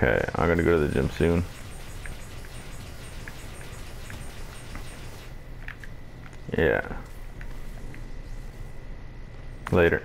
Okay, I'm gonna go to the gym soon. Yeah. Later.